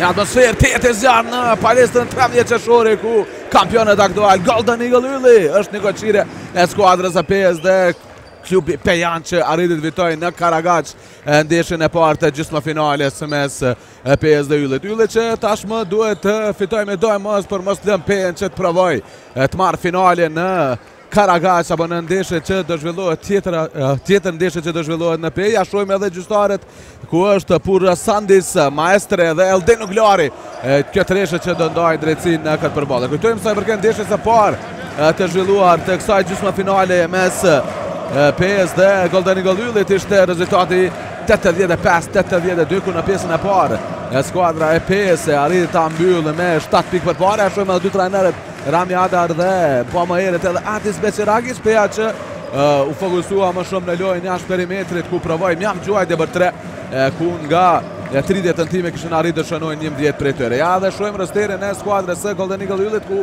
Një atmosferë të jetë e zjarrtë në palestrën 13 Qershori ku kampioni aktual Golden Eagle Ylli është nikoqire e skuadrës së Pejës dhe klubi pejan që arriti të fitojë në Karagaç në ndeshjen e partë gjysmëfinales mes Pejës dhe Yllit. Ylli që tashmë duhet të fitojë me doemos për mos ta lënë Pejën që të provojë e të marrë finalen në Karagaç, apo në ndeshje që do zhvillohet tjetër, tjetër ndeshje që do zhvillohet në Pejë, ja shohim edhe gjyqtarët, ku është pur Sandis, Maestre dhe Eldin Uglari, kjo treshe që do ndajë drejtësinë në këtë përballje. Kujtojmë sa i përket ndeshjes së parë të zhvilluar të kësaj gjysmëfinaleje mes Pejës dhe Golden Eagle Yllit, ishte rezultati tetëdhjetë e pesë tetëdhjetë e dy ku në pjesën e parë e skuadra e Pejës arriti ta mbyllë me 7 pikë përpara e shohim edhe dy trajnerët Rami Hadar dhe po më herët edhe Adis Beqiragiç Peja që uh, u fokusua më shumë në lojën jashtë perimetrit ku provoi mjaft gjuajtje për 3 ku nga 30 tentime kishte arritur të shënojë 11 prej tyre. Ja edhe shohim rosterin e skuadrës së Golden Eagle Yllit ku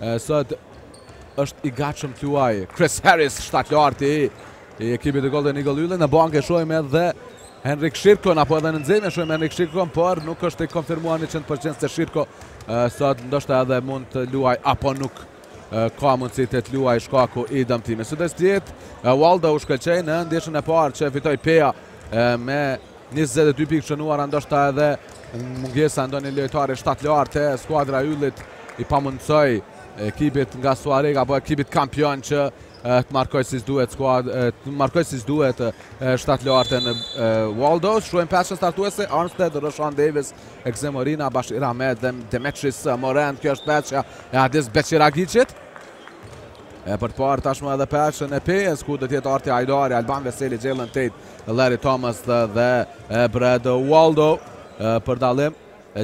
E sot është i gatshëm të luajë Chris Harris, shtatlarti i ekipit të Golden Eagle Yllit. Në bankë e shohim edhe Henrik Shirkon, apo edhe në nxemje e shohim Henrik Shirkon, por nuk është i konfirmuar në 100% se Shirko sot ndoshta edhe mund të luajë, apo nuk ka mundësi të të luajë shkaku i dëmtimeve. Sot do të jetë, Waldo që shkëlqeu në ndeshjen e parë që fitoi Peja me Njëzet e dy pikë të shënuara ndoshta edhe mungesa e ndonjë lojtari shtatlartë te skuadra e Yllit i pamundësoi ekipit nga Suhareka apo ekipit kampion që të markojë siç duhet skuad, të markojë siç duhet shtatlartin Waldo, shohim pesëshen startuese, Armstead, Rashun Davis, Erxhe Morina, Bashir Ahmed dhe Demetris Morant, kjo është pesëshja e Adis Beqiragiçit. E për të parë tashmë edhe pesëshen e Pejës, ku do të jetë Arti Hajdari, Alban Veseli, Jalen Tate, Larry Thomas dhe Brad Waldo për dallim.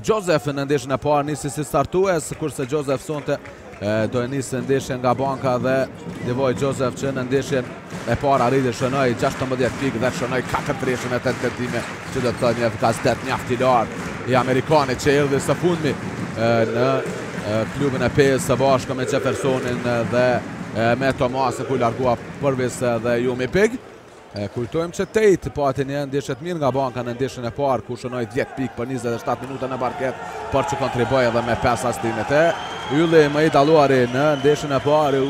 Joseph në ndeshjen e parë nisi si startues, kurse Joseph sonte do e nisë ndeshjen nga banka dhe Devoe Joseph që në ndeshjen e parë arriti të shënojë 16 pikë dhe shënoi 4 treshe në tetë tentime që do të thotë një efikasitet mjaft i lartë i amerikanit që erdi së fundmi në klubin e Pejës së bashkë me Jeffersonin dhe me Thomas e ku u largua Purvis dhe Junie Peak. E kujtojmë që Tate pati një ndeshje të mirë nga banka në ndeshjen e parë ku shënoi 10 pikë për 27 minuta në parket por që kontribuoi edhe me 5 asistime te Ylli më i dalluari në ndeshjen e parë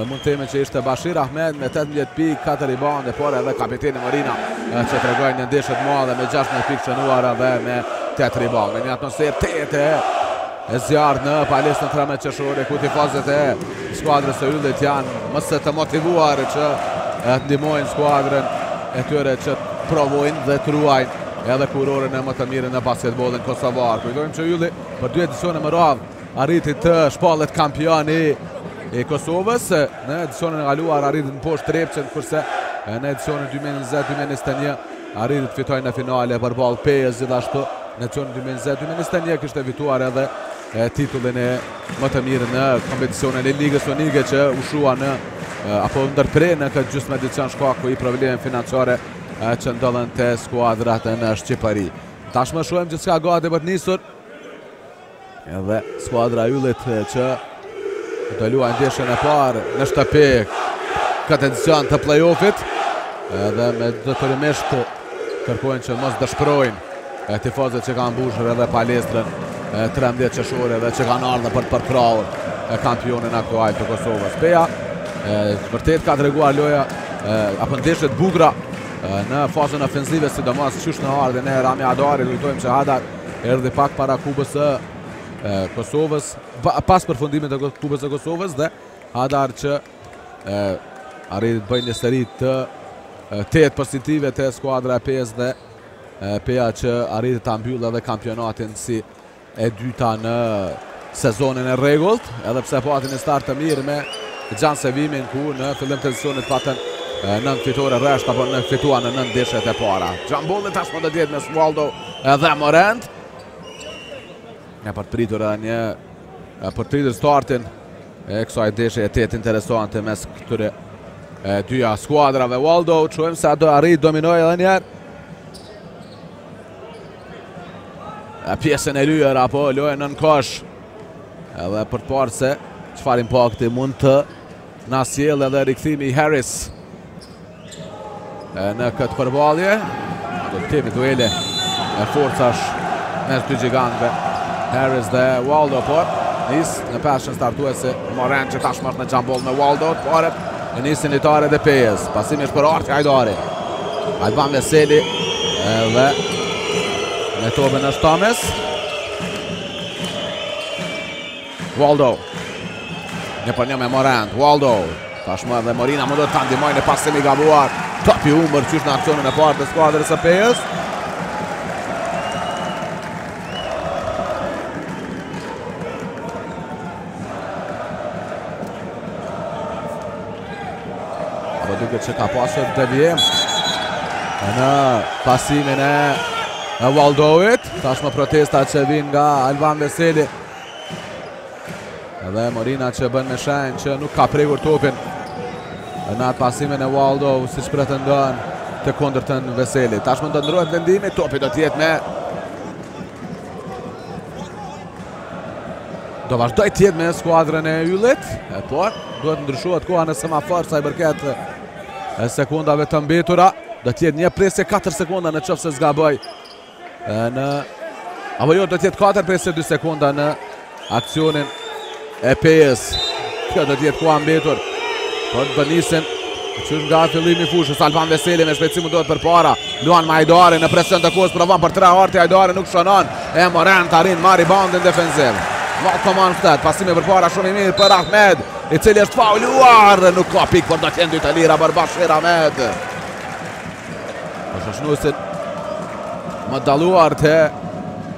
mund të themi që ishte Bashir Ahmed me 18 pikë, 4 ribaunde por edhe kapiteni Morina që tregoi një ndeshje të madhe me 16 pikë të shënuara dhe me 8 ribaunde me një atmosferë të jetë E zjarrtë në palestrën Trembëdhjetë Qershori, ku tifozët e skuadrës së Yllit janë më se të motivuar që të ndihmojnë skuadrën e tyre që të provojnë dhe të ruajnë edhe kurorën e më të mirë në basketbollin kosovar. Kujtojmë që Ylli për dy edicione me radhë arriti të shpallet kampion i Kosovës në edicionin e kaluar arriti ta mposhtë Trepçën kurse në edicionin 2020-2021 Arriti të fitojë në finale përballë Pejës gjithashtu në edicionin 2020, 2021 kishte fituar edhe titullin e më të mirit në kompeticionin e Ligës Unike që u shua në apo ndërpre në këtë gjysmë edicion shkaku i problemeve financiare që ndodhën te skuadrat në Shqipëri. Tashmë shohim gjithçka gati për të nisur. Edhe skuadra e Yllit që do luajë ndeshjen e parë në shtëpi këtë edicion të play-offit. Edhe me detyrimisht kërkojnë që mos dëshpërojnë tifozët që kanë mbushur edhe palestrën 13 Qershori dhe që kanë ardhur për të përkrahur kampionin aktual të Kosovës. Peja vërtet ka treguar lojëra apo ndeshje të bukura në fazën ofensive, sidomos qysh në ardhjen e Rami Hadarit, kujtojmë që Hadar Erdhi pak para Kupës së Kosovës, pas përfundimit të Kupës së Kosovës dhe Hadar që arriti të bëjë një seri tejet pozitive te skuadra e Pejës dhe Peja që arriti ta mbyllë edhe kampionatin si e dyta në sezonin e rregullt, edhe pse pati një start të mirë me Xhan Sevimin ku në fillim të sezonit patën nëntë fitore rresht apo fituan në nëntë ndeshjet e para. Xhambolli tashmë do të jetë mes Waldo edhe Morent. Në për të pritur edhe ne për të pritur startin e kësaj ndeshjeje tejet interesante mes këtyre dyja skuadrave. Waldo, shohim se a do arrijë të dominojë edhe një herë. Pjesën e lyer apo lojën nën kosh. Edhe për të parë se çfarë impakti mund të na sjellë edhe rikthimi i Harris. Në këtë përballje, do të kemi duel forcash mes dy gjigantëve. Harris dhe Waldo, por nis në pesëshen startuese Moren që tashmë është në xhamboll me Waldo, të parët nisin lojtarët e Pejës. Pasimi është për Arti Hajdarin. Alban Veseli dhe me topin është Thomas. Waldo. Një për një me Morant. Waldo. Tashmë edhe Morina mundet ta ndihmojë e pasim i gabuar. Top i humbur qysh në aksionin e parë të skuadrës së Pejës. Apo duket që ka pasur devijim në pasimin e Waldos tashmë protestat që vijnë nga Alban Veseli Edhe Morina që bën me shenjë që nuk ka prekur topin Në atë pasimin e Waldos siç pretendon të kundërtën Veseli tashmë do ndërrohet vendimi topi do të jetë me Do vazhdojë të jetë me skuadrën e Yllit, e por duhet të ndryshohet koha në semafor, sa i përket sekondave të mbetura, do të jetë një presje 4 sekonda në qoftë se s'gaboj, në, apo jo, do të jetë 4 presje 2 sekonda në aksionin e Pejës. Kjo do të jetë koha e mbetur por po e nisin. Qysh nga fillimi i fushës, Alban Veseli me shpejtësi mundohet përpara. Luan me Hajdarin në presion të kohës, provan për tre Arti Hajdari nuk shënon. E Morant arrin merr ribaundin defensiv. Malcolm Armstead, pasimi përpara shumë i mirë për Ahmed, i cili është fauluar dhe nuk ka pikë por do të jenë dy të lira për Bashir Ahmed. Për shikuesit, më dalluar te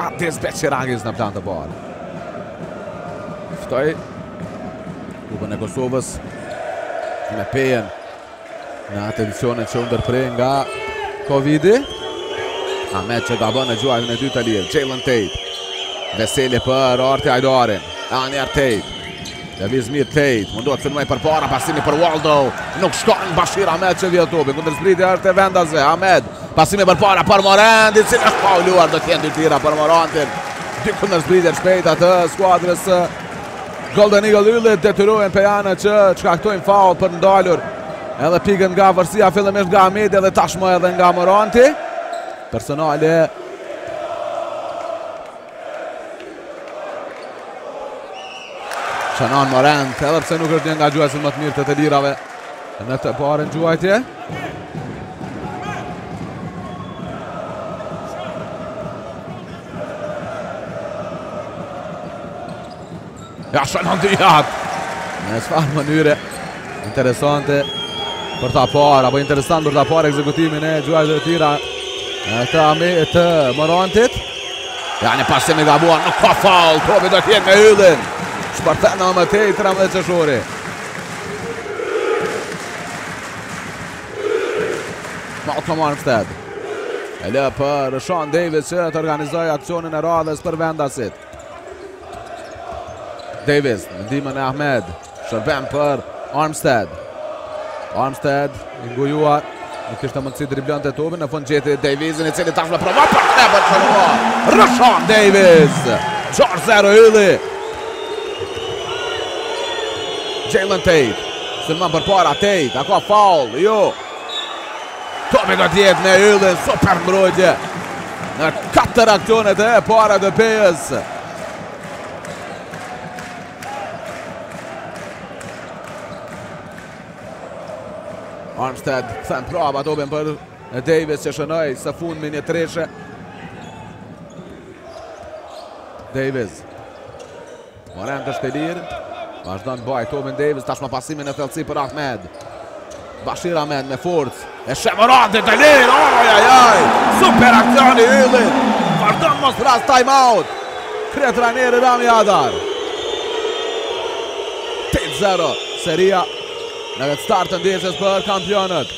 Adis Beqiragiq në plan të parë. Fitoi Kupën e Kosovës me Pejën në atë edicionin që u ndërpre nga Covidi. Ahmed që gabon në gjuajtjen e dytë të lirë. Jalen Tate. Veseli për Arti Hajdarin. Ani Tate. Lëviz mirë Tate, mundohet të sulmojë përpara, pasimi për Waldo, nuk shkon Bashir Ahmed që vjedh topin, kundër zbritja është e vendasve, Ahmed, pasimi përpara për Morant, i cili është fauluar do të jenë dy të lira për Morantin. Dy kundër zbritje të shpejta të skuadrës Golden Eagle Yllit detyrojnë pejanët që shkaktojnë faul për ndalur. Edhe pikën nga afërsia fillimisht nga Ahmedi dhe tashmë edhe nga Moranti. Personale Shënon Morant, edhe pse nuk është një nga gjuajtësit më të mirë të të lirave në të parën gjuajtje. Ja shënon dhe atë. Në çfarë mënyre interesante për ta parë apo interesant për ta parë ekzekutimin e gjuajtjeve të lira të Morantit. Ja një pasim i gabuar nuk ka faul, topi do të jetë me Yllin. Shpërthen më tej 13 Qershori. Malcolm Armstead. E lë për Sean Davis që të organizojë aksionin e radhës për vendasit. Davis me ndihmën e Ahmed, shërben për Armstead. Armstead i ngujuar, nuk kishte mundësi driblonte topin, në fund gjeti Davisin i cili tashmë provon për të bërë çfarë. Roshan Davis. 4-0 ylli. Jalen Tate. Sulmon përpara Tate, a ka foul, jo. Topi do të jetë me yllin, super mbrojtje Në katër aksionet e para të Pejës Armstead kthen prapa topin për Davis që shënoi së fundmi një treshe Davis Morent është i lirë. Vazhdon mban topin Davis, tashmë pasimi në thellësi për Ahmed. Bashir Ahmed me forcë. E sheh Morant i lirë. Oj oj oj. Super aksion i Yllit. Vazhdon mos thërrasë time out kryetrajneri Rami Adar. 8-0 seria në vetë start të ndeshjes për kampionët.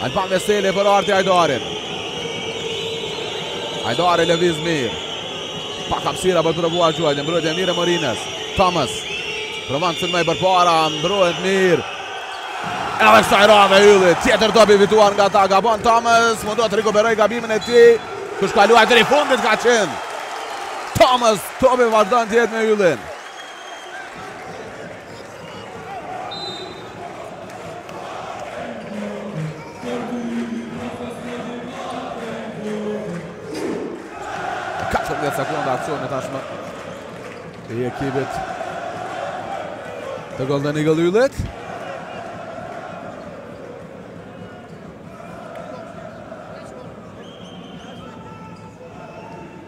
Alban Veseli për Arti Hajdarin. Hajdari lëviz mirë. Pak hapësira për të provuar gjuajtjen. Mbrojtje e mirë e Morinës. Thomas. Provon të sulmojë përpara. Mbrohet mirë. Edhe kësaj radhe Ylli. Tjetër top i fituar nga ta. Gabon Thomas. Mundohet të rikuperojë gabimin e tij. Kush ka luajtur i fundit ka qenë Thomas. Topi vazhdon të jetë me yllin. Katër sekonda aksioni tashmë i ekipit të Golden Eagle Yllit.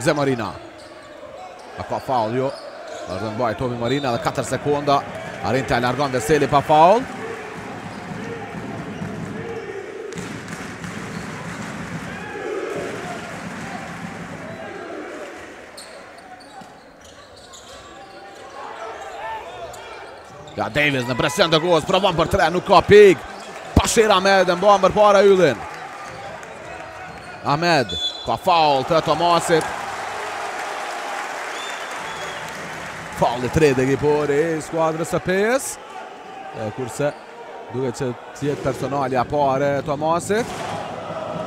Ze Morina. A ka faul jo. Arrin ta mbajë topin Morina edhe 4 sekonda. Arrin ta largojë Veseli pa faul. Ja Davis në presion të kohës, provon për tre, nuk ka pikë. Bashir Ahmed e mban përpara yllin. Ahmed, pas faulit të Tomasit. Faulli i tretë ekipor i skuadrës së Pejës. Kurse, Duket që të jetë personalja e parë e Tomasit.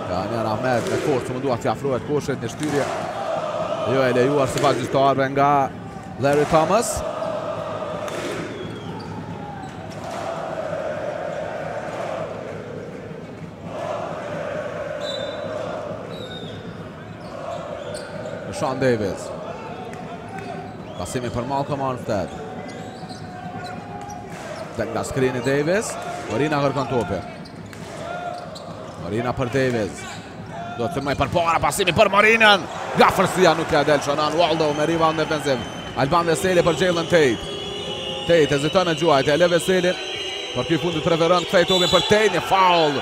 Ja njëherë Ahmed me forcë u mundua t'i afrohet koshit një shtyrje. Jo e lejuar sipas gjyqtarëve nga Larry Thomas. Shawn Davis. Pasimi për Malcolm Armstead. Dhe nga skrini Davis, Morina kërkon topin. Morina për Davis. Depërton përpara, pasimi për Morinën. Nga afërsia nuk ia del të shënojë, Waldo me rebound defensiv. Alban Veseli për Jalen Tate. Tate, heziton të gjuajë, te Veseli. Por ky i fundit preferon ta kthejë topin për Tate, një faul.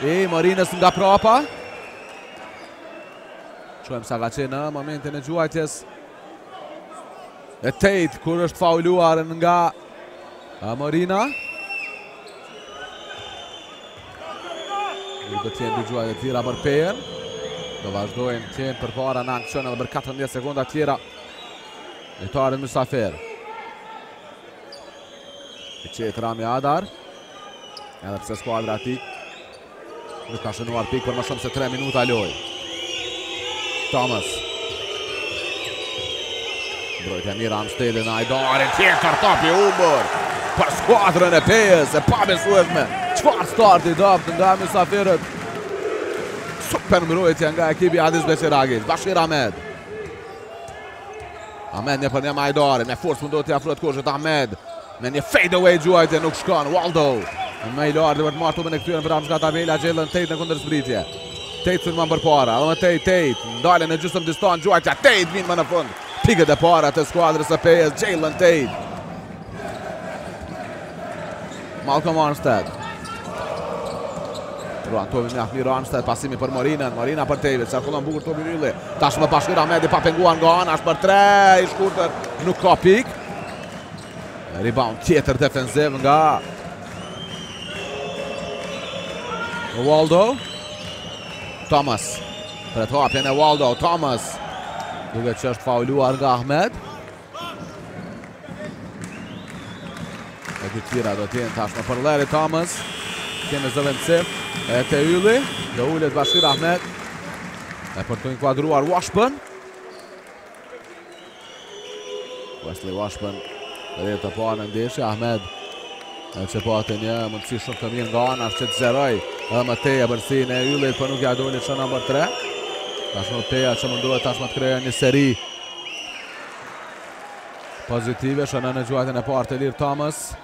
I Morinës nga prapa. Shohim sa ka qenë në momentin e gjuajtjes. Tate, kur është fauluar nga Morina. Nuk do të jenë dy gjuajtje të lira për Pejën. Do vazhdojnë të jenë përpara në aksion edhe për 14 sekonda tjera lojtarët mysafirë. I qetë Rami Hadar. Edhe pse skuadra e tij. Nuk ka shënuar pikë për më shumë se 3 minuta lojë. Thomas. Mbrojtje e mirë Armstead dhe Hajdari, tjetër top i humbur për skuadrën e Pejës, e pabesueshme. Çfarë starti i dobët nga mysafirët. Super mbrojtje nga ekipi i Adis Beqiragiqit, Bashir Ahmed. Ahmed një për një me Hajdarin, me forcë mundohet t'i afrohet koshit Ahmed. Me një fade away gjuajtje nuk shkon Waldo më i lartë për të marrë topin e kthyer në prapakthim nga tabela Jalen Tate në kundër zbritje Tate sulmon përpara Edhe më tej Tate ndalet në gjysmë distancë gjuajtja Tate vijnë më në fund Pikët e para të skuadrës e Pejës Jalen Tate Malcolm Armstead ruan topin me Ahmir Armstead pasimi për Morinën Morina për Tate Qarkullon bukur topin Ylli Tashmë Bashir Ahmed i papenguar nga ana është për tre I shkurtër Nuk ka pikë Rebound tjetër defensiv nga Waldo Thomas Pret hapjen e Waldo Thomas Duket që është fauluar nga Ahmed E dy të lira do t'jenë tashmë për Larry Thomas Kemi zëvendësim edhe te Ylli Do ulet Bashir Ahmed E për t'u inkuadruar Washburn Wesley Washpun herë të parë në ndeshje Ahmed edhe që pati një mundësi shumë të mirë nga ana që të zgjerojë edhe më tej epërsinë e Yllit por po nuk ia doli shtatë me 3 tashmë Peja që mundohet tashmë të krijojë një seri pozitive shënon gjuajtjen e parë të lirë Thomas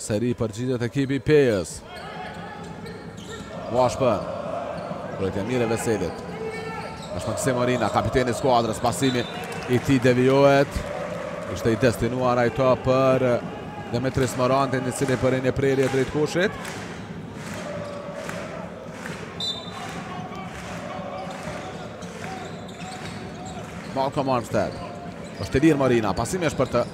Sërish përgjigjet ekipi i Pejës. Washpun. Mbrojtje e mirë e Veselit. Tashmë kësi Morina, kapiteni i skuadrës, pasimi i tij devijohet. Ishte i destinuar ai top për Demetris Morantin, i cili bëri një prerje drejt koshit. Malcolm Armstead. Është i lirë Morina, pasimi është për të.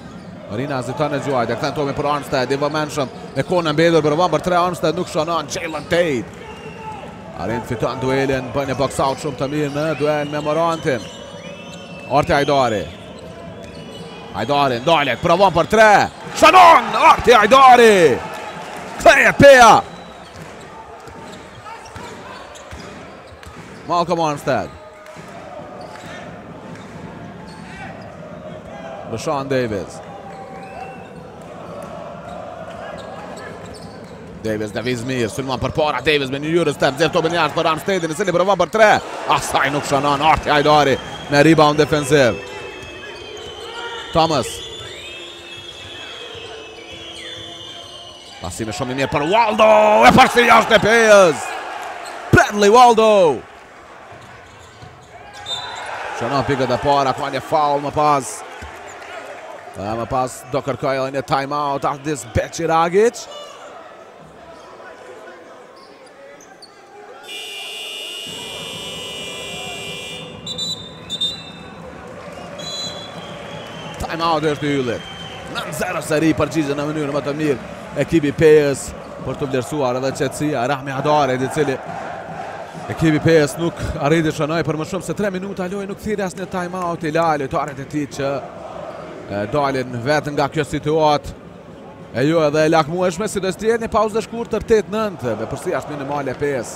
Morina heziton të gjuajë, e këthen topin për Armstead, i vëmendshëm, me kohën e mbetur provon për tre Armstead, nuk shënon, Jalen Tate. Arrin fiton duelin, bën një box out shumë të mirë në duel me Morantin. Arti Hajdari. Hajdari, ndalet, provon për tre. Shënon, Arti Hajdari. Kthehet Peja. Malcolm Armstead. Lëshan Davis. Davis lëviz mirë, sulmon përpara Davis me një euro step, nxjerr topin jashtë për Armstedin, i cili provon për tre, as ai nuk shënon, Arti Hajdari me rebound defensiv. Thomas. Pasimi shumë i mirë për Waldo, epërsia është e Pejës. Bradley Waldo. Shënon pikët e para, ka një faul më pas. Dhe më pas do kërkojë edhe një time out Adis Beqiragiq. Time out është i Yllit. Nëntë zero seri përgjigje në mënyrën më të mirë. Ekipi i Pejës për t'u vlerësuar edhe qetësia e Rami Hadar, i cili ekipi i Pejës nuk arriti të shënojë për më shumë se 3 minuta lojë nuk thirri asnjë time out i la lojtarët e tij që dalin vetë nga kjo situatë jo edhe e lakmueshme sidoqoftë një pauzë e shkurtër tetë nëntë epërsia është minimale e Pejës.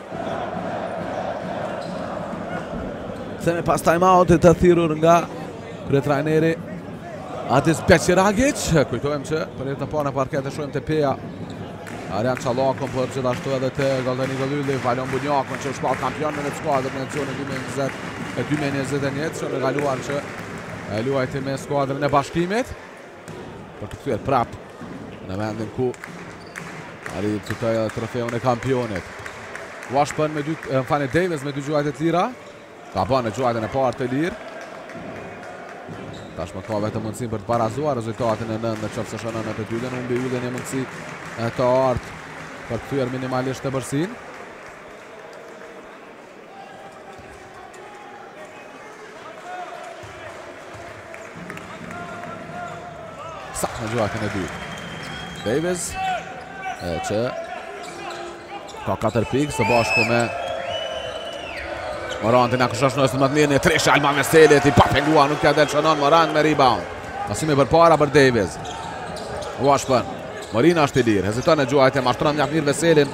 Kthehemi pas time out-it të thirrur nga kryetrajneri Adis Beqiragiq Kujtojmë që për herë të parë në parket e shohim te Peja Arian Çallakun por gjithashtu edhe te Golden Eagle Ylli Valon Bunjakun që u shpall kampion me këtë skuadër në sezonin 2021 sezonin e kaluar që luajti me skuadrën e Bashkimit Për t'u kthyer prapë Në vendin ku arriti të fitojë edhe trofeun e kampionit Washburn me dy Nahziah Davis me dy gjuajtje të lira Gabon në gjuajtjen e parë të lirë Tashmë ka vetëm mundësin për të barazuar rezultatin në nëntë në qoftë se shënon të dytën Humbi Ylli një mundësi të artë për të kthyer minimalisht epërsinë Saktë në gjuajtjen e dytë. Davis, e që ka 4 pikë, së bashku me Morant janë koshshënuesit më të mirë, një treshe e Almir Veselit, i papenguar, nuk ia del të shënojë Morant me rebound. Pasimi përpara për Davis. Washburn, Morina është i lirë, heziton të gjuajë e mashtron Almir Veselin,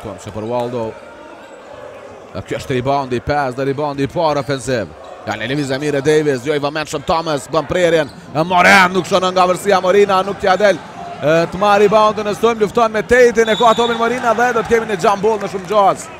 Tash për Waldo. Dhe kjo është ribaundi i 5 dhe ribaundi i parë ofensiv. Ja një lëvizje e mirë e Davis, jo i vëmendshëm Thomas, bën prerjen. E merr e nuk shënon nga afërsia Morina, nuk t'ia del. Të marrë ribaundin në sulm, lufton me Tejtin, e ka topin Morina dhe do të kemi një xhamboll me shumë gjasë.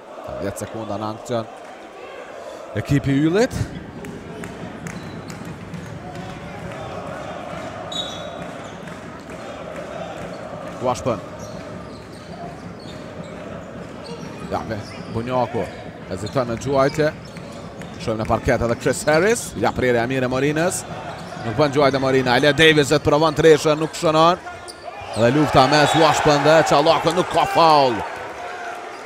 10 sekonda në aksion. Ekipi i Yllit. Washpun. Ja, me Bunjakun. Heziton në gjuajtje. Shohim në parket edhe Chris Harris. Ja prerja e mirë e Morinës. Nuk bën gjuajtje Morina. E le, Davis e provon treshen, nuk shënon. Dhe lufta mes Washpun dhe Çallakut nuk ka faul.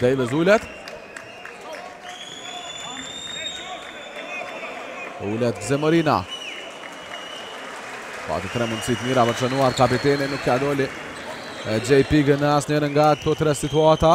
Davis ulet. Ulet Gëzim Morina. Pati tre mundësi të mira për të shënuar kapiteni nuk ia doli. Të gjejë pikë në asnjërën nga këto tre situata.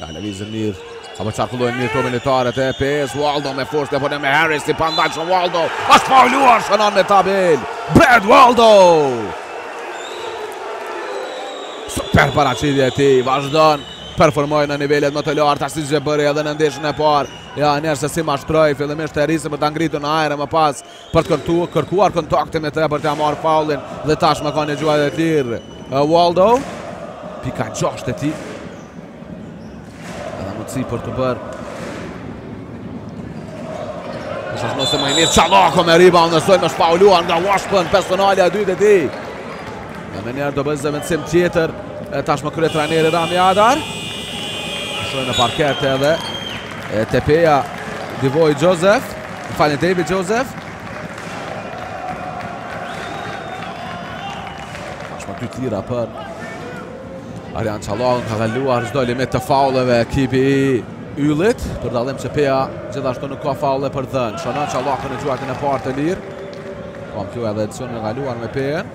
Ja, lëvizin mirë, apo qarkullojnë mirë topin lojtarët e Pejës, Waldo me forës depërton me Harris, i pandalshëm Waldo, është fauluar shënon me tabelë, Brad Waldo! Super paraqitja e tij, vazhdon të performojë në nivelet më të larta, ashtu siç e bëri edhe në ndeshjen e parë, ja njëherë se si mashtroi, fillimisht Harrisin për ta ngritur në ajër më pas, Për të kërkuar kontaktin me të për ta marrë faulin dhe tashmë ka një gjuajtje të lirë. Waldo, pika e gjashtë e tij. Edhe mundësi për të bërë. Nësë është nëse më i mirë, Çallaku me ribaund në sulm është fauluar nga Washpun, personalja e dytë e tij. Dhe menjëherë do bëjë zëvendësim tjetër, tashmë kryetrajneri Rami Hadar. Shoh në parket edhe, te Peja, Devoe Joseph. Devoe Joseph. Tashmë dy të lira për Arjan Çallakun ka kaluar çdo limit të fauleve ekipi i Yllit, për dallim që Peja gjithashtu nuk ka faule për të dhënë. Shënon Çallaku në gjuajtjen e parë të lirë. Po më thua edhe edicionin e kaluar me Pejën.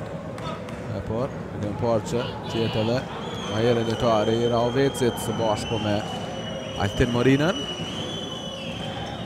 E por, e kemi parë që qe edhe më herët lojtar i Rahovecit së bashku me Altin Morinën.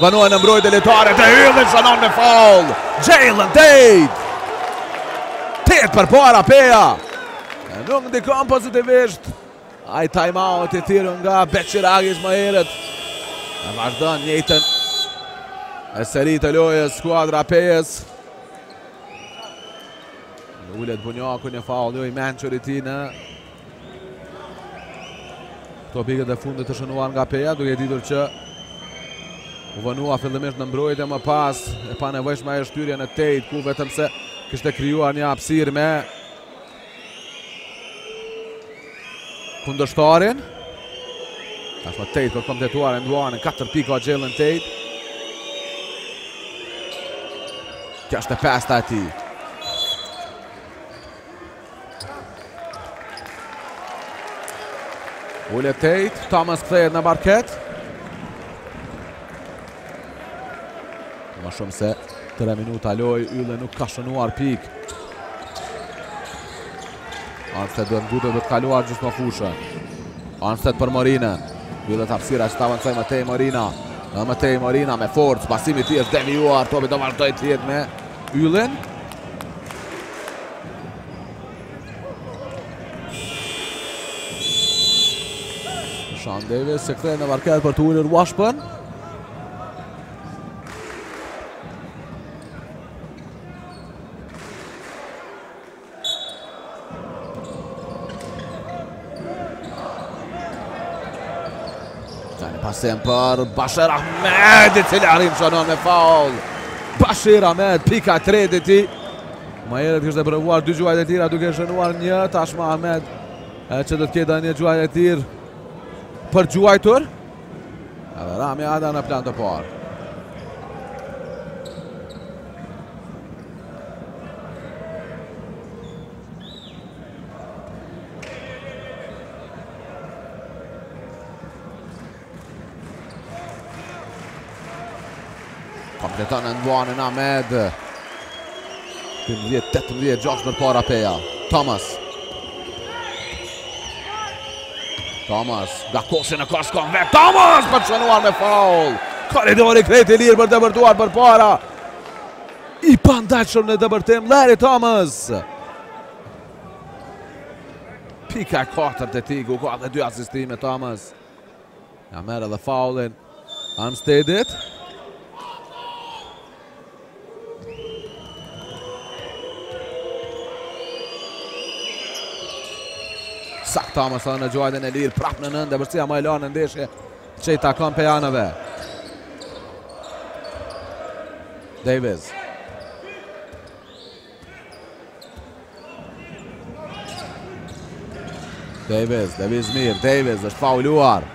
Vonohen në mbrojtje lojtarët e Yllit, shënon me faull Jalen Tate. Tetë përpara Peja. Nuk ndikon pozitivisht. Ai time out i thirrur nga Beqiragic më herët. E vazhdon të njëjtën seri të lojës skuadra e Pejës. Ulet Bunjaku një faull jo i mençur i tij në Këto pikët e fundit të shënuar nga Peja, duke ditur që u vonua fillimisht në mbrojtje më pas e panevojshme ajo shtyrje në Tejt ku vetëm se kishte krijuar një hapësirë me kundërshtarin. Tashmë Tejt ka kompletuar end uanin 4 pika Gjellën Tejt. Kjo është e pesta e tij. Ulet Tate, Thomas kthehet në parket. Më shumë se 3 minuta lojë, Ylli nuk ka shënuar pikë. Arnstedt duhet të ngutet për të kaluar gjysmëfushën. Arnstedt për Morinën. I lihet hapësira që të avancojë më tej Morina. Më tej Morina me forcë, pasimi i tij është devijuar, topi do vazhdojë të jetë me Yllin. Sean Davis kthehet në parket për t'u ulur Washburn. Pasim për Bashir Ahmed, i cili arrin shënon me faul. Bashir Ahmed, pika e 3 e tij. Më herët kishte provuar dy gjuajtje të lira duke shënuar një, tashmë Ahmed që do të ketë një gjuajtje të lirë për të gjuajtur. Edhe Rami Ada në plan të parë. Kompleton end uanin Ahmed. 15-18, 6 përpara Peja. Thomas. Thomas, nga koshi në kosh kon vet, Thomas për të shënuar me faul. Koridori krejt i lirë për të depërtuar përpara. I pandalshëm në depërtim, Larry Thomas. Pika e 4 e tij, ku ka dhe dy asistime Thomas. Ia merr edhe faulin Armstedit. Saktë Thomas edhe në gjuajtjen e lirë prapë në nëndë, epërsia më e lartë në ndeshje që i takon pejanëve. Davis. Davis, Davis mirë, Davis është fauluar.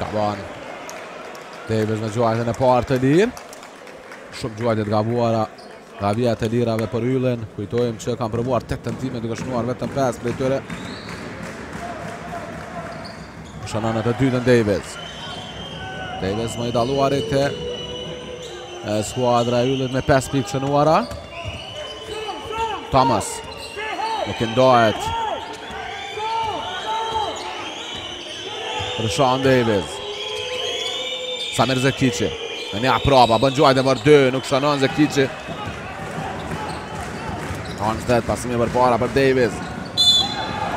Gabon Davis në gjuajtjen e parë të lirë Shumë gjuajtje të gabuara Nga vija e të lirave për Yllin Kujtojmë që kanë provuar 8 tentime Duke shënuar vetëm 5 prej tyre Shënon të dytën Davis Davis më i dalluari te skuadra e Yllit me 5 pikë të shënuara Thomas Rikthehet Rëshan Davis Samir Zekiqi Njëra provë Bën gjuajtje për dy Nuk shënon Zekiqi Armstead pasimi përpara për Davis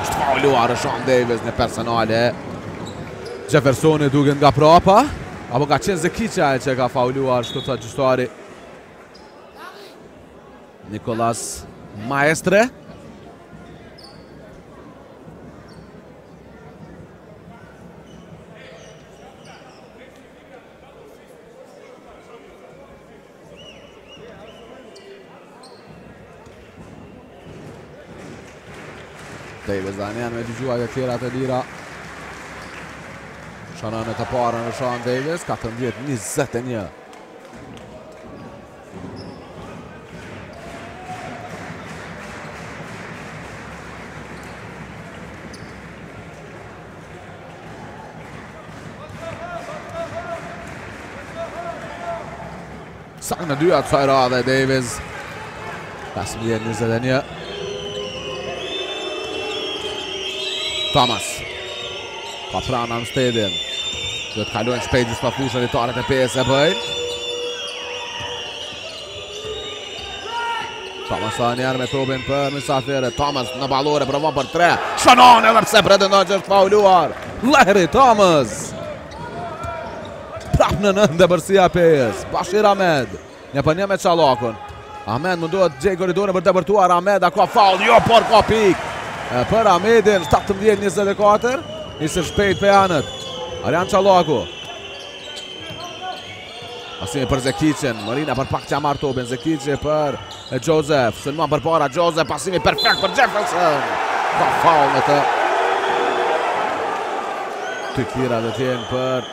është fauluar Rëshan Davis në personale Jeffersoni duket nga prapa apo ka qenë Zekiqi ai që ka fauluar është këtë gjyqtari Nikolas Maestre. Davis dhe njëherë me dy gjuajtje tjera të lira. Shënon të parën Rëshan Davis, 14-21. Sa në dyja të fajra dhe Davis 15 21 Thomas Ka pranë Armsteadin Do të kalojnë shpejt gjysmëfushën lojtarët e Pejës Thomas edhe njëherë me topin për mysafirët Thomas në balore provon për tre Shënon edhe pse pretendon që është fauluar Larry Thomas Prap në nëntë epërsia e Pejës Bashir Ahmed Një për një me Çalakun. Ahmed mundohet të gjejë korridorin për të depërtuar. Ahmed a ka faull? Jo, por ka pikë. Për Ahmedin 17-24. Nisin shpejt pejanët. Arjan Çalaku. Pasimi për Zekicin, Morina për pak që e merr topin, Zekici për Joseph, sulmon përpara, Joseph, pasimi perfekt për Jefferson, ka faul në të. Të lira do të jenë për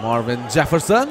Marvin Jefferson.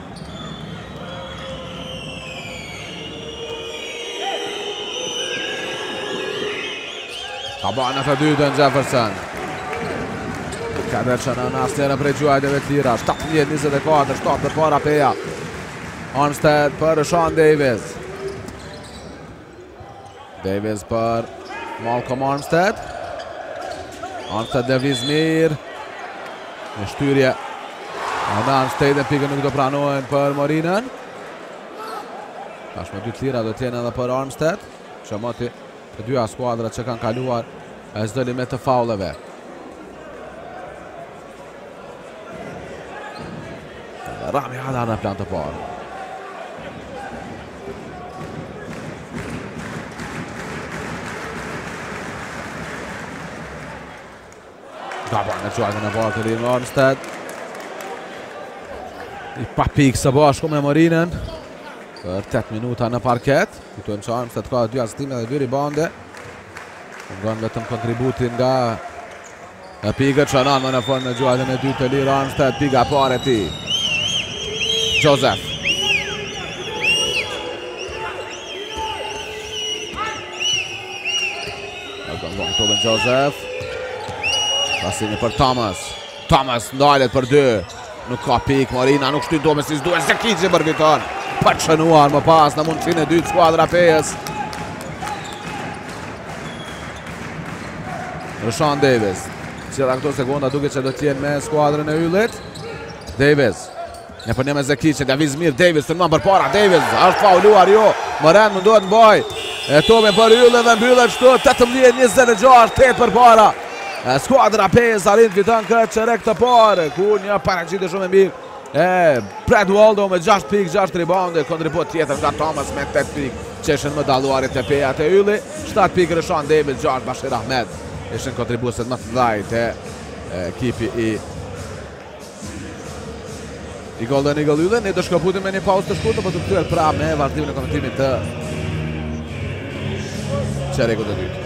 Gabon të dytën Jefferson. Ka bërë shënuar në asnjërën prej gjuajtjeve të lira. 17-24, 7 përpara Peja. Armstead për Rëshan Davis. Davis për Malcolm Armstead. Armstead lëviz mirë. Në shtyrje. Edhe Armstead e pikët nuk do pranohen për Morinën. Tashmë dy të lira do të jenë edhe për Armstead. Që moti të dyja skuadrat që kanë kaluar bonusin e faulleve. Rami Hadar në plan të parë. Gabon gjuajtjen e parë të lirë Armstead. I pa pikë së bashku me Morinën. Për 8 minuta në parket. Kujtojmë që Armstead ka 2 asistime dhe 2 ribaunde. Mungon vetëm kontributi nga Pikët shënon më në fund në gjuajtjen e dytë të lirë Armstead, pika e parë e tij. Joseph. Algongon topin Joseph. Pasimi për Thomas. Thomas ndalet për dy. Nuk ka pikë, Morina nuk shtyn topin siç duhet, Zekici që përfiton. Për të shënuar më pas në mundësin e dytë skuadra e Pejës. Rëshan Davis, të gjitha këto sekonda duket që do të jenë me skuadrën e Yllit. Davis, një për një me Zekicin, lëviz mirë, Davis sulmon përpara, Davis, është fauluar jo, Morina mundohet ta mbajë topin për Yllin dhe mbyllet kështu, 18-26, tetë përpara. Skuadra e Pejës arrin të fitojë këtë çerek të parë ku një paraqitje shumë e mirë e Brad Waldo me 6 pikë, 6 rebound e kontribut tjetër nga Thomas me 8 pikë që ishen më të dalluarit te Peja, te Ylli 7 pikë Rëshan Davis, 6 Bashir Ahmed ishen kontribuesit më të mëdhenj te ekipi i I gol dhe një gol dhe ne të shkaputim me një paus të shkurtë, për po të këtyre pra me vartimin e komentimit të qereku të dytë.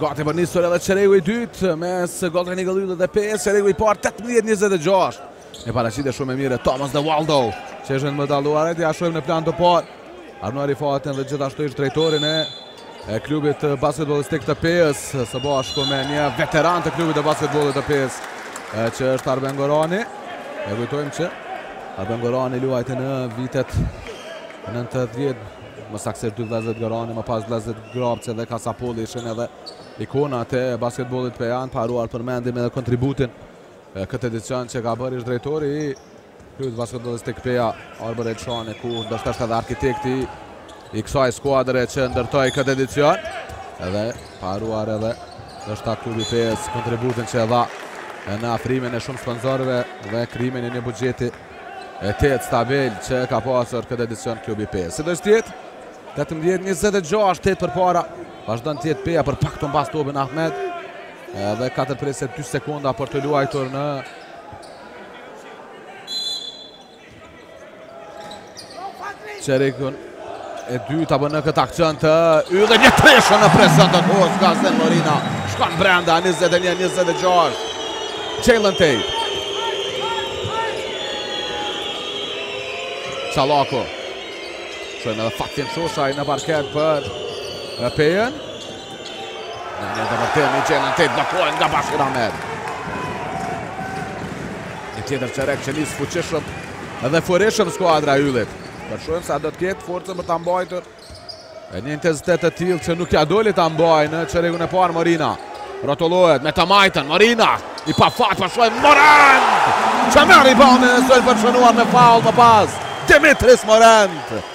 Gati për nisur edhe çereku i dytë mes Golden Eagle Yllit dhe Pejës, çereku i parë 18-26. Një paraqitje shumë e mirë e Thomas dhe Waldo, që ishin më të dalluarit, ja shohim në plan të parë. Arbnor Rifatin dhe gjithashtu ish drejtorin e klubit basketbollistik të Pejës, së bashku me një veteran të klubit të basketbollit të Pejës, që është Arben Gorani. E kujtojmë që Arben Gorani luajte në vitet 90, më saktësisht dy vllezët Gorani, më pas vllezët Grapci dhe Kasapolli ishin edhe ikonat e basketbollit pejan, pa harruar ta përmendim edhe kontributin këtë edicion që ka bërë ish drejtori i klubit basketbollistik Peja, Arbër Elshani ku ndoshta është edhe arkitekti i kësaj skuadre që ndërtoi këtë edicion. Edhe pa harruar edhe ndoshta klubi i Pejës kontributin që e dha në afrimin e shumë sponsorëve dhe krijimin e një buxheti tejet stabil që ka pasur këtë edicion klubi i Pejës. Sido që të jetë, 18-26 tetë përpara vazhdon të jetë Peja, për pak të humbasë topin Ahmed. Edhe 4 presje 2 sekonda për të luajtur në çerekun e dytë, pardon, në këtë aksion të Yllit dhe një treshe në presion të kohës Gëzim Morina shkon brenda 21-26 Jalen Tate Çallaku shohim edhe Fatin Shoshaj në parket për Pejën Në një dhe vërte një gjenë Tate bllokohet nga pas Ramer. Një tjetër çerek që nis fuqishëm edhe furishëm skuadra e Yllit. Po shohim sa do të ketë forcën për ta mbajtur e një intensitet të tillë që nuk ia doli ta mbajë në çerekun e parë. Morina rrotullohet me të majtën, Morina, i pafat, po shohim Morant! Që merr ribaund në sulm për shënuar me faull më pas, Demetris Morant!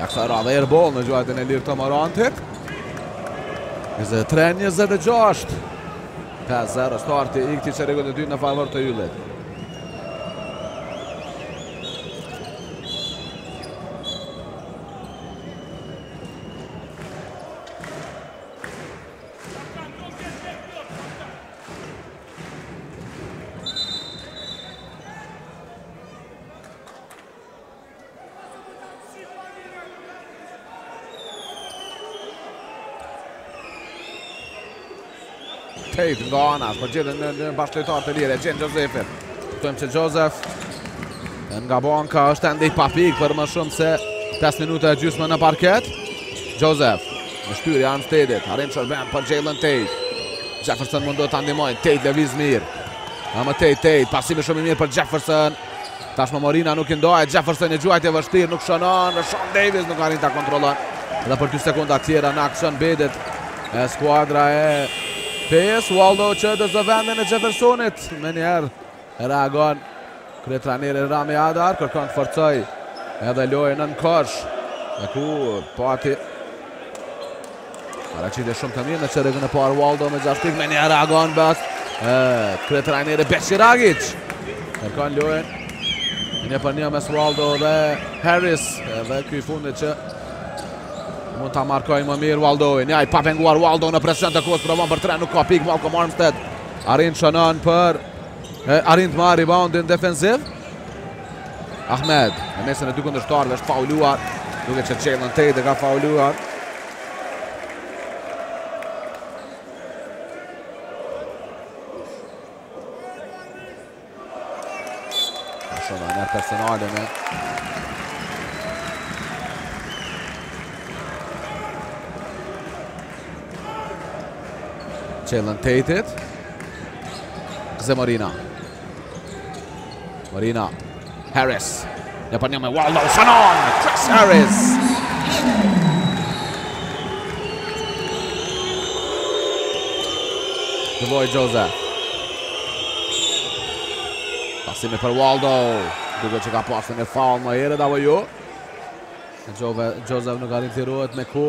Jaksa ra dhe airball në gjuajtjen e lirë të Morinës. 23-26. 5-0 starti i këtij çerekut të dytë në favor të Yllit. Tate nga Anas, po e gjen një bashkëlojtar të lirë, e gjen Josephin. Kujtojmë që Joseph nga banka është ende i pa pikë për më shumë se 5 minuta e gjysmë në parket. Joseph, Në shtyrje Armstead, arrin shërben për Jalen Tate. Jefferson mundohet ta ndihmojë, Tate lëviz mirë. Ama Tate, Tate, pasimi shumë i mirë për Jefferson. Tashmë Morina nuk i ndahet, Jefferson gjuajtje e vështirë, nuk shënon, Rashon Davis nuk arrin ta kontrollon. Dhe për 2 sekunda tjera në aksion mbetet skuadra e Pejës, Waldo që do zë vendin e Jeffersonit, menjëherë. Reagon kryetrajneri Rami Hadar, kërkon të forcojë edhe lojën nën kosh. E ku pati paraqitje shumë të mirë në çerekun e parë Waldo me gjashtë pikë menjëherë reagon pas Kryetrajneri Beqiragiq Kërkon lojën Një për një mes Waldo dhe Harris Edhe ky i fundit që Mund ta markojë më mirë Waldo Ai i papenguar Waldo në presion të kohës Provon për tre nuk ka pikë Malcolm Armstead Arrin shënon për E arrin të marrë reboundin defensiv. Armstead, në mesin e dy kundërshtarëve është fauluar, duket që Jalen Tate e ka fauluar. Shënon personalen e Jalen Tate-it. Gëzim Morina. Morina. Harris. Një për një me Waldo Shënon. Chris Harris. Devoe Joseph. Pasimi për Waldo. Duket që ka pasur një faull më herët apo jo. Joseph nuk arrin të ruhet me ku.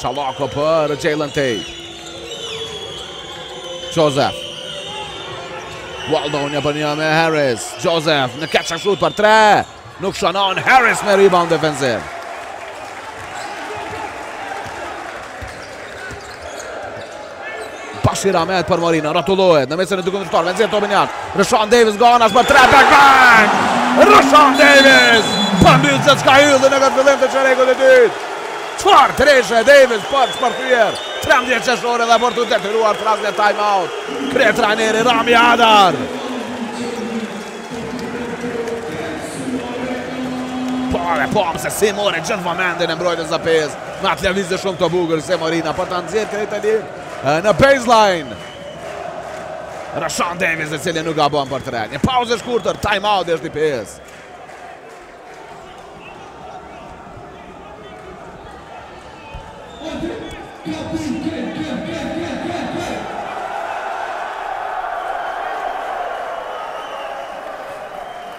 Çallako për Jalen Tate. Joseph. Waldo një për një me Harris. Joseph në catch and shoot për tre. Nuk shënon Harris me rebound defensiv. Bashir Ahmed për Morina, rrotullohet në mesin e dy kundërshtarëve, nxjerr topin jashtë. Rëshan Davis nga ana për 3 bang bang! Rëshan Davis! Përmbys gjithçka Ylli në këtë fillim të çerekut të dytë. Çfarë treshe Davis për ta shpërthyer 13 Qershorin dhe për ta detyruar të thërrasë time out kryetrajneri Rami Hadar. Po, pamë se si mori gjithë vëmendjen e mbrojtjes së Pejës. Në atë lëvizje shumë të bukur se Morina për ta nxjerrë krejt të lirë në baseline Rashon Davis i cili nuk gabon për tre. Një pauzë e shkurtër, time out është i Pejës.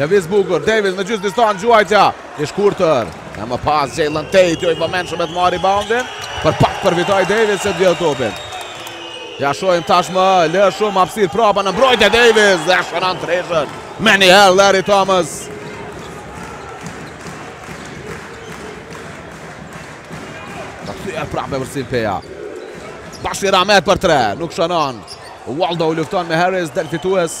Lëviz bukur, Davis në gjysmë distancë gjuajtja e shkurtër E më pas Jalen Tate jo i vëmendshëm të marrë reboundin Për pak përfitoi Davis që të vjedhë topin Ja shohim tashmë lë shumë hapësirë prapa në mbrojtje Davis Dhe shënon treshen Menjëherë Larry Thomas Kthen prapë epërsinë Peja Bashir Ahmed për tre Nuk shënon Waldow lufton me Harris Del fitues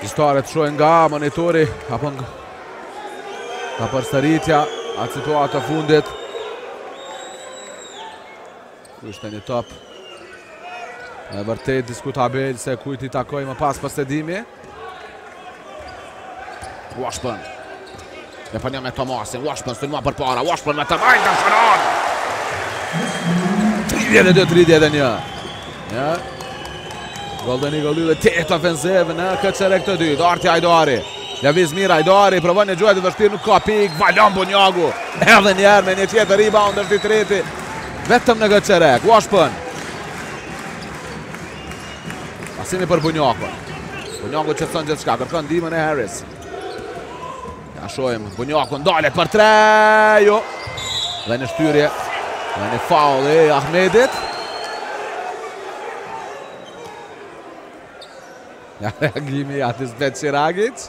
Gjyqtarët shohin nga monitori apo nga përsëritja atë situatë të fundit. Ku ishte një top vërtet diskutabil se kujt t'i takojë më pas posedimi. Washburn. Një për një me Tomasin, Washburn sulmon përpara, Washburn me të majtë dhe shënon! 32-31. Ja. Golden Eagle Ylli tejet ofensiv në këtë çerek të dytë. Arti Hajdari. Lëviz mirë Hajdari, provon një gjuajtje të vështirë, nuk ka pikë, Valon Bunjaku. Edhe një herë me një tjetër rebound është i treti. Vetëm në këtë çerek, Washburn. Pasimi për Bunjakun. Bunjaku qetëson gjithçka, kërkon ndihmën e Harris. Ja shohim, Bunjaku ndalet për tre, jo. Vjen një shtyrje, vjen faulli i Ahmedit. Ja reagimi i Adis Beqiragiq.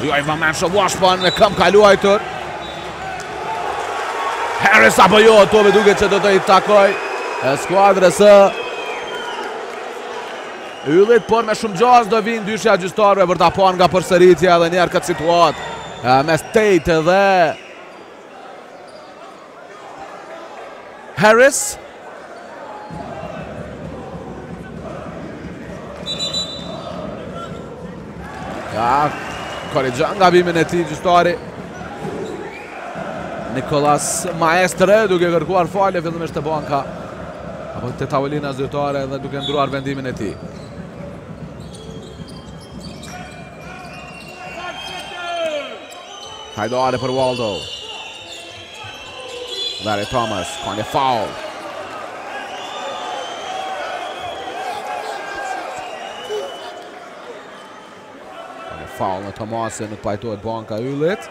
Jo i vëmendshëm Washburn me këmbë ka luajtur Harris apo jo po më duket që do t'i takojë skuadrës së Yllit por me shumë gjasë do vijnë dyshja e gjyqtarëve për ta parë nga përsëritja edhe një herë këtë situatë mes Tate dhe Harris. Ja korrigjon gabimin e tij gjyqtari. Nikolas Maestre duke kërkuar falje fillimisht te banka apo te tavolina zyrtare dhe duke ndruar vendimin e tij. Hajdare për Waldo. Larry Thomas, ka një faul. Ka një faul në Thomasin, nuk pajtohet banka e Yllit.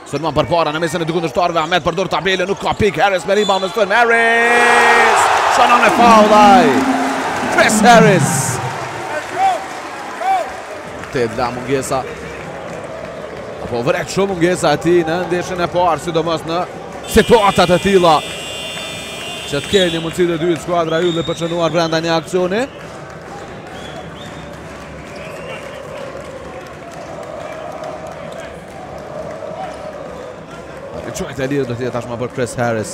Sulmon përpara në mesin e dy kundërshtarëve, Ahmed përdor tabelën, nuk ka pikë, Harris me rebound në sulm, Harris! Shënon me faul ai. Chris Harris. Vërehet mungesa. Apo vërehet shumë mungesa e tij në ndeshjen e parë, sidomos në situata të tilla. Që të kenë një mundësi të dytë skuadra e Yllit për të shënuar brenda një aksioni. Një gjuajtje e lirë do të jetë tashmë për Chris Harris.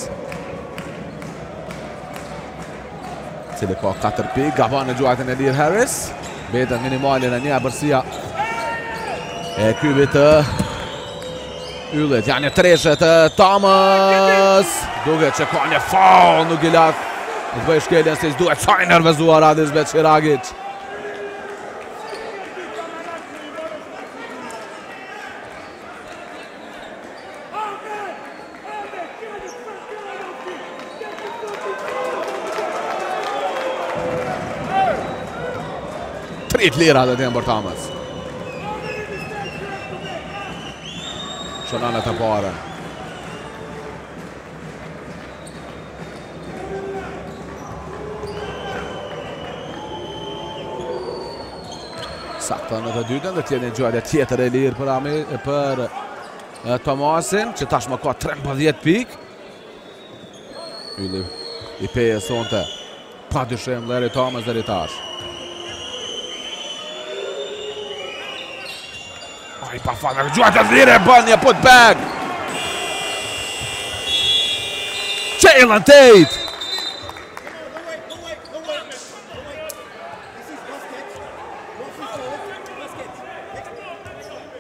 I cili ka 4 pikë, gabon në gjuajtjen e lirë Harris. Mbetet minimale një epërsia e ekipit të Yllit, ja një treshe te Thomas. Duket që ka një faul nuk i lak. Nuk e bën shkeljen siç duhet, sa i nervezuar Adis Beqiragic. Tri të lira do të jenë për Thomas Shënon në të parën Saktë edhe në të dytën do të jetë një gjuajtje tjetër e lirë për, Ami, për Tomasin që tash më ka 13 pikë Yli i Pejës sonte Pa dyshim Larry Thomas deri tash. I pafalshëm, gjuajtje të lirë, bën një put back. Jalen Tate.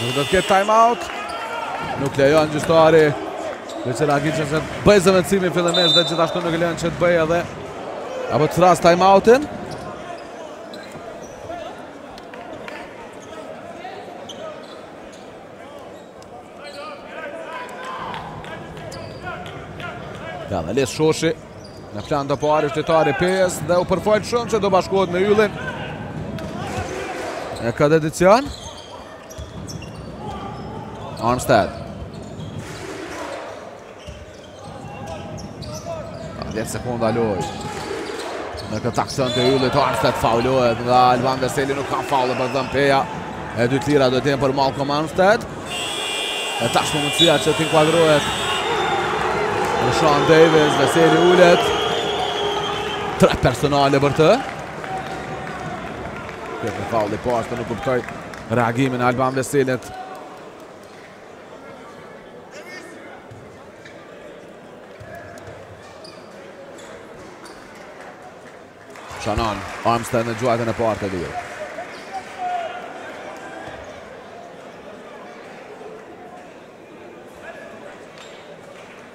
Nuk do të ketë time out. Nuk lejon gjyqtari. Dhe që Rakic të bëjë zëvendësimin fillimisht dhe gjithashtu nuk lejon që të bëjë edhe apo të thërrasë time outin. Ja dhe Lis Shoshi Në plan të parë është anëtari i Pejës dhe u përfol shumë që do bashkohet me Yllin në këtë edicion Armstead 10 sekonda lojë Në këtë aksion të Yllit Armstead faulohet nga Alban Veseli Nuk ka faule për të dhënë Peja E dy të lira do të jenë për Malcolm Armstead E tashmë mundësia që të inkuadrohet Rashun Davis Veseli ulet Tre personale për të Është një faul i pastër nuk kuptoj reagimin e Alban Veselit Shënon Armstead në gjuajtjen e parë të lirë.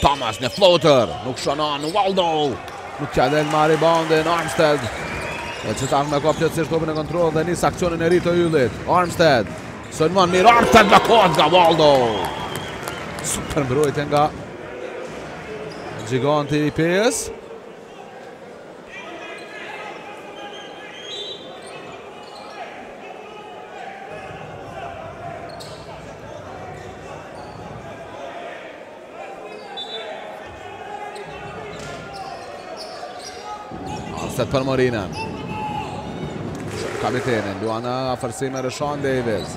Thomas një floater, nuk shënon. Waldow. Nuk ia del. Merr ribaundin Armstead. E që tashmë e ka plotësisht topin në kontroll dhe nis aksionin e ri të Yllit. Armstead, sulmon mirë Armstead bllokohet nga Waldow. Super mbrojtje nga gjiganti i Pejës. Armstead për Morinën. Shumë kapitenin. Luan në afërsi me Rashun Davis.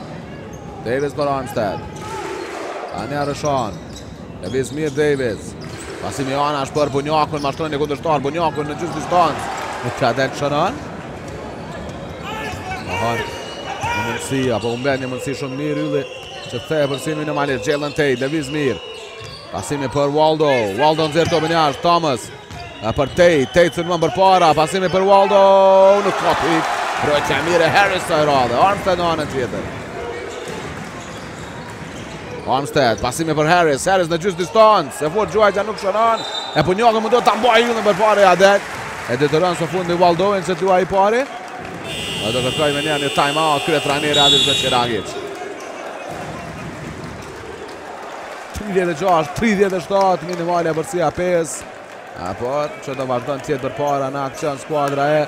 Davis për Armstead. Tani Rashun. Lëviz mirë Davis. Pasimi në anë është për Bunjakun. Mashtron një kundërshtar. Bunjaku në gjysmë distancë. Nuk ia del, s'shënon. Mahan. Një mundësi. Apo humb një mundësi shumë të mirë Ylli Që të thellojë epërsinë minimale, Jalen Tate, lëviz mirë, pasimi për Waldow, Waldow nxjerr topin jashtë, Thomas E për Tate, Tate sulmon përpara, pasimi për Waldow Në kopit, mbrojtje e mirë Harris kësaj radhe, Armstead në anën tjetër Armstead, pasimi për Harris, Harris në gjysmë distancë, se fort gjuajtje nuk shënon, e për njëkë më do të mbaj ju në përpara, ia del, e detyron së fundi Waldowin që të luajë i pari, Dhe do kërkoj menjëherë time out kryetrajneri Adis Beqiragic. 36, 37, minimalja epërsia e Pejës. Po, që të vazhdojë të jetë përpara në aksion skuadra e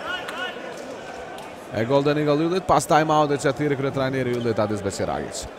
e Golden Eagle Yllit, pas time outit që thirri kryetrajneri i Yllit Adis Beqiragic.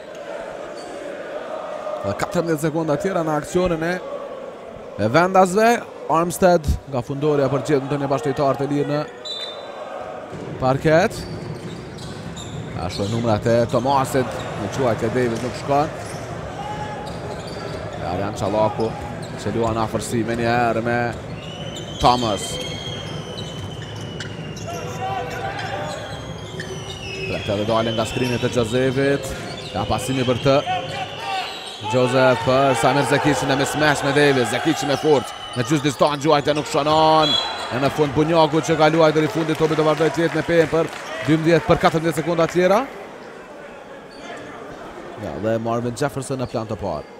Dhe 14 sekonda tjera në aksionin e e vendasve. Armstead nga fundorja për të gjetur një bashkëlojtar të lirë në parket. I shkoi numrat e Tomasit, në gjuajtje Davis nuk shkon. E Arjan Çallaku, që luan afërsi menjëherë me Thomas. Pret edhe dalë nga skrinet e Gjozefit A pasimi për të Gjozef për Samir Zekicin në mismatch me Davis Zekic me forcë Në gjysmëdistancë gjuajtje nuk shënon E në fund Bunjaku që ka luajtur i fundit Topi të vazhdojë të jetë me Pejën për 12 për 14 sekonda tjera ja, Dhe Marvin Jefferson në plan të parë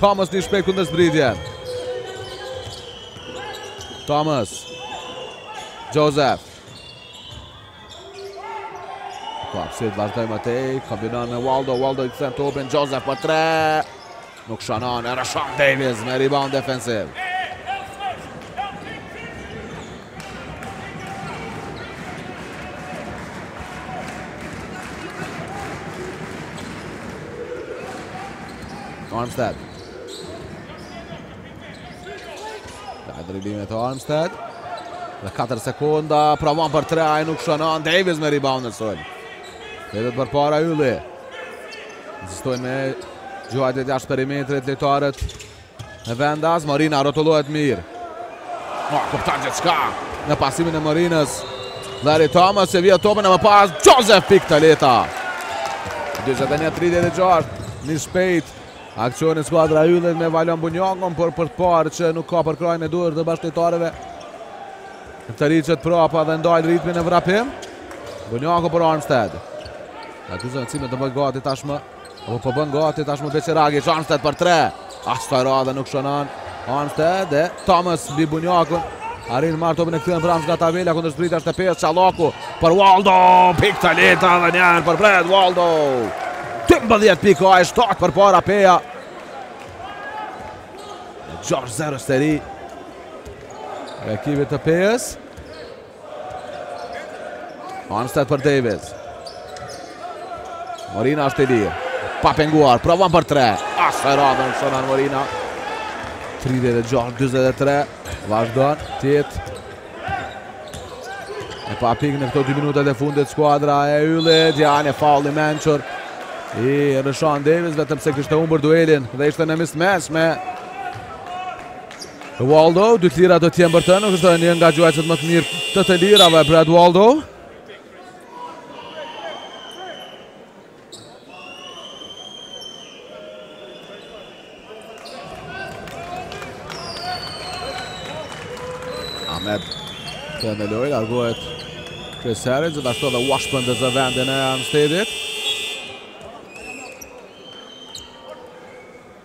Thomas nis shpejt kundërzbritjen. Thomas. Joseph. Po hapësirë të vazhdojë më tej, kombinon me Waldo, Waldo ia kthen topin, Joseph për tre. Nuk shënon, e Rashon Davis me rebound defensiv. Armstead. Ka dribime të Armstead. Dhe 4 sekunda, provon për 3, ai nuk shënon. Davis me rebound në sol. Edhe për para Ylli. Insistojnë me gjuajtjet jashtë perimetrit, lojtarët Vendas, Morina rrotullohet mirë. Po, kupton gjithçka në pasimin e Morinës. Larry Thomas e vjedh topin e më pas, Joseph Pikë të lehta. 21-36, nis shpejt aksionin skuadra e Yllit me Valon Bunjakun, por për të parë që nuk ka përkrahjen e duhur të bashkëlojtarëve. Tërhiqet prapa dhe ndal ritmin në vrapim. Bunjaku për Armstead. Dy zëvendësime të bëjë gati tashmë. Po, po bën gati tashmë Beqiragi, Armstead për tre. As kësaj radhe nuk shënon. Armstead e Thomas mbi Bunjakun. Arrin të marrë topin e kthyen pranë nga tabela kundërzbritja e Pejës Çallaku për Waldo, pikë të lehta edhe një herë për Brad Waldo. 12 pika e shtatë përpara Peja. 6-0 seri e ekipit të Pejës. Armstead për Davis. Morina është i lirë. Pa penguar, provon për tre. As këtë radhë s'shënon Morina. 36-23. Vazhdon të jetë pa pikë në këto 2 minutet e fundit skuadra e Yllit. Ja një faul i mençur. i Rashaun Davis, vetëm se kishte humbur duelin. Dhe ishte në misë mes me... Waldo, dy të lira do të jenë për të, nuk është një nga gjuajtësit më të mirë të të lirave, Brad Waldo. Ahmed në lojë, largohet Chris Harris, dhe ashtu dhe Washburn dhe zë vendin e Armsteadit.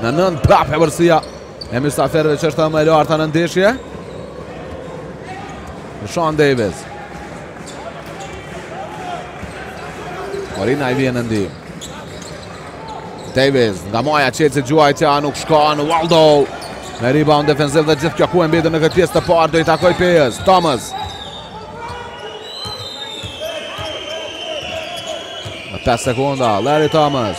Në nëndë prapë epërsia e mysafirëve që është më e larta në ndeshje. Sean Davis. Morina i vjen në ndihmë. Davis nga maja çelësit, gjuajtja nuk shkon. Waldo me rebound defensiv dhe gjithë kjo kohë e mbetur në këtë pjesë të parë do i takojë Pejës. Thomas. 5 sekonda, Larry Thomas.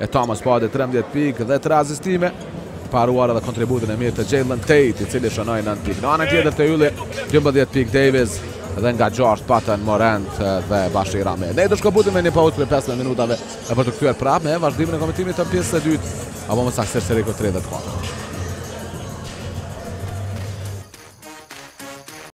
E Thomas pati trembëdhjetë pikë dhe tre asistime, pa harruar edhe kontributin e mirë të Jaylen Tate, i cili shënoi nëntë pikë. Në anën tjetër te Ylli dymbëdhjetë pikë Davis dhe nga gjashtë patën Morant dhe Bashir Ahmed. Ne do të shkëputemi me një pauzë prej 15 minutave për t'u kthyer prapë me vazhdimin e komentimit të pjesës së dytë apo më saktë çerekut 3, 4.